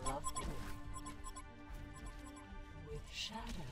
Love with Shadow.